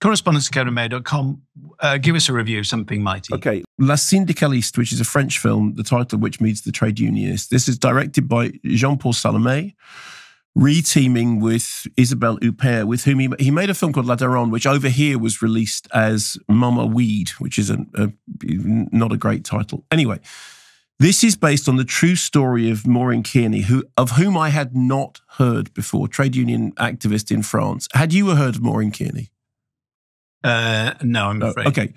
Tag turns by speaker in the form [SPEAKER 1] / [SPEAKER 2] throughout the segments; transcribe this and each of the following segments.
[SPEAKER 1] correspondence at uh, give us a review of something mighty.
[SPEAKER 2] Okay. La Syndicaliste, which is a French film, the title of which means The Trade Unionist. This is directed by Jean Paul Salomé, reteaming with Isabelle Huppert, with whom he, he made a film called La Daronne, which over here was released as Mama Weed, which is a, a, not a great title. Anyway, this is based on the true story of Maureen Kearney, who of whom I had not heard before, trade union activist in France. Had you heard of Maureen Kearney?
[SPEAKER 1] Uh, no, I'm afraid.
[SPEAKER 2] okay.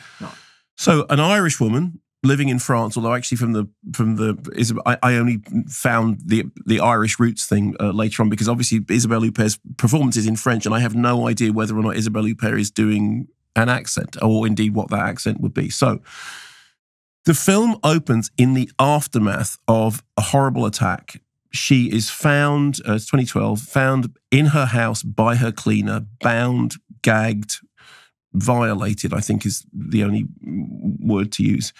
[SPEAKER 2] So, an Irish woman living in France, although actually from the from the is I, I only found the the Irish roots thing uh, later on because obviously Isabelle Huppert's performance is in French, and I have no idea whether or not Isabelle Huppert is doing an accent or indeed what that accent would be. So. The film opens in the aftermath of a horrible attack. She is found, uh, it's 2012, found in her house by her cleaner, bound, gagged, violated, I think is the only word to use.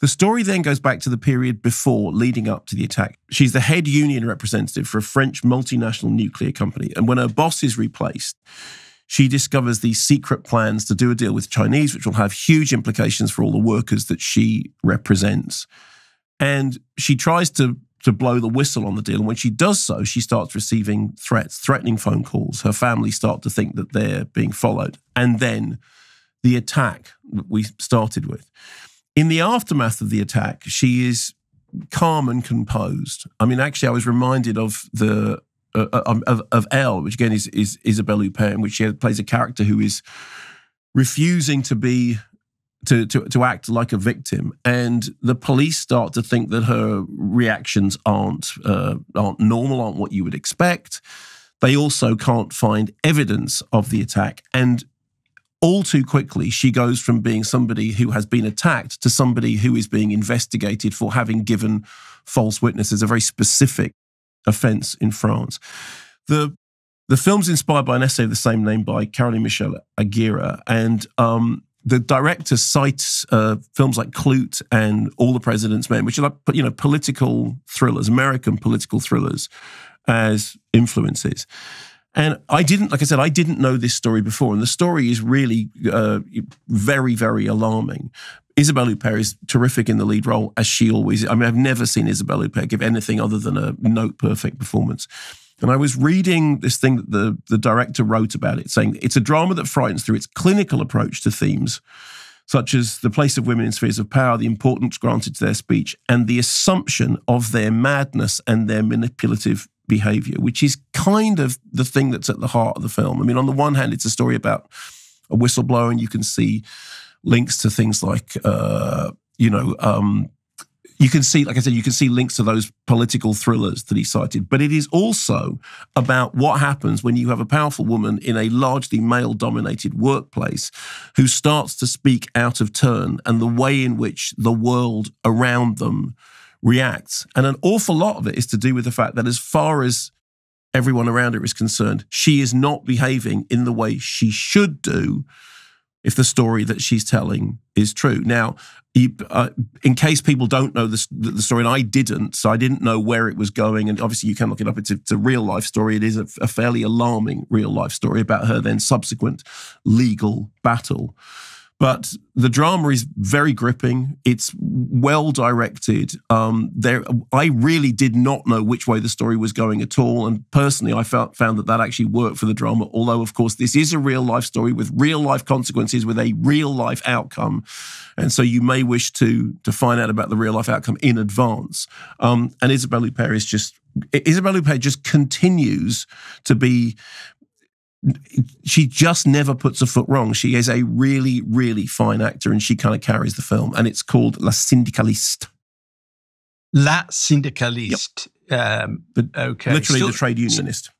[SPEAKER 2] The story then goes back to the period before, leading up to the attack. She's the head union representative for a French multinational nuclear company. And when her boss is replaced, she discovers these secret plans to do a deal with Chinese, which will have huge implications for all the workers that she represents. And she tries to to blow the whistle on the deal. And when she does so, she starts receiving threats, threatening phone calls. Her family start to think that they're being followed. And then the attack we started with. In the aftermath of the attack, she is calm and composed. I mean, actually, I was reminded of the uh, uh um, of, of Elle, which again is, is Isabelle Huppert, in which she plays a character who is refusing to be to, to, to act like a victim, and the police start to think that her reactions aren't uh, aren't normal, aren't what you would expect. They also can't find evidence of the attack, and all too quickly, she goes from being somebody who has been attacked to somebody who is being investigated for having given false witnesses, a very specific offence in France. The the film's inspired by an essay of the same name by Caroline Michel Aguirre, and um, the director cites uh, films like Klute and All the President's Men, which are like you know political thrillers, American political thrillers, as influences. And I didn't, like I said, I didn't know this story before, and the story is really uh, very, very alarming. Isabelle Huppert is terrific in the lead role, as she always. Is. I mean, I've never seen Isabelle Huppert give anything other than a note perfect performance. And I was reading this thing that the, the director wrote about it, saying it's a drama that frightens through its clinical approach to themes such as the place of women in spheres of power, the importance granted to their speech, and the assumption of their madness and their manipulative behavior, which is kind of the thing that's at the heart of the film. I mean, on the one hand, it's a story about a whistleblower, and you can see links to things like, uh, you know, um, you can see, like I said, you can see links to those political thrillers that he cited. But it is also about what happens when you have a powerful woman in a largely male dominated workplace who starts to speak out of turn and the way in which the world around them reacts. And an awful lot of it is to do with the fact that as far as everyone around her is concerned, she is not behaving in the way she should do if the story that she's telling is true. Now, uh, in case people don't know the, the, story, and I didn't, so I didn't know where it was going. And obviously, you can look it up. It's a, it's a real life story. It is a, a fairly alarming real life story about her then subsequent legal battle. But the drama is very gripping. It's well directed. Um, there, I really did not know which way the story was going at all, and personally, I felt found that that actually worked for the drama. Although, of course, this is a real life story with real life consequences, with a real life outcome, and so you may wish to to find out about the real life outcome in advance. Um, and Isabelle Huppert is just Isabelle Huppert just continues to be she just never puts a foot wrong. She is a really, really fine actor, and she kind of carries the film. And it's called La Syndicaliste.
[SPEAKER 1] La Syndicaliste. Yep. Um, okay.
[SPEAKER 2] Literally Still, the trade unionist.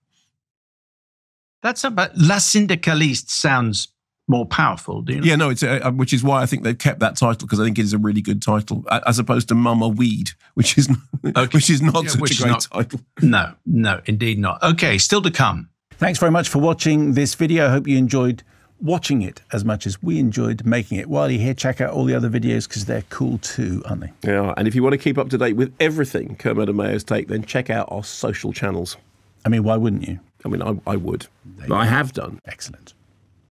[SPEAKER 1] That's about La Syndicaliste sounds more powerful, do you know?
[SPEAKER 2] Yeah, no, it's uh, uh, which is why I think they've kept that title because I think it is a really good title as opposed to Mama Weed, which is okay. which is not yeah, such a great not, title.
[SPEAKER 1] No, no, indeed not. Okay, still to come.
[SPEAKER 3] Thanks very much for watching this video. I hope you enjoyed watching it as much as we enjoyed making it. While you're here, check out all the other videos because they're cool too, aren't they?
[SPEAKER 2] Yeah, and if you want to keep up to date with everything Kermode and Mayo's take, then check out our social channels.
[SPEAKER 3] I mean, why wouldn't you?
[SPEAKER 2] I mean, I, I would. I have done.
[SPEAKER 3] Excellent.